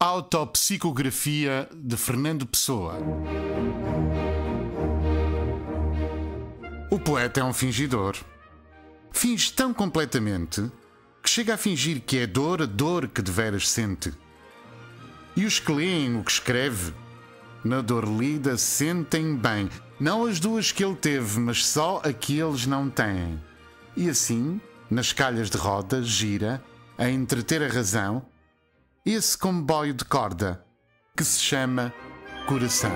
Autopsicografia de Fernando Pessoa. O poeta é um fingidor. Finge tão completamente que chega a fingir que é dor a dor que deveras sente. E os que leem o que escreve, na dor lida, sentem bem, não as duas que ele teve, mas só a que eles não têm. E assim, nas calhas de roda, gira, a entreter a razão, esse comboio de corda que se chama coração.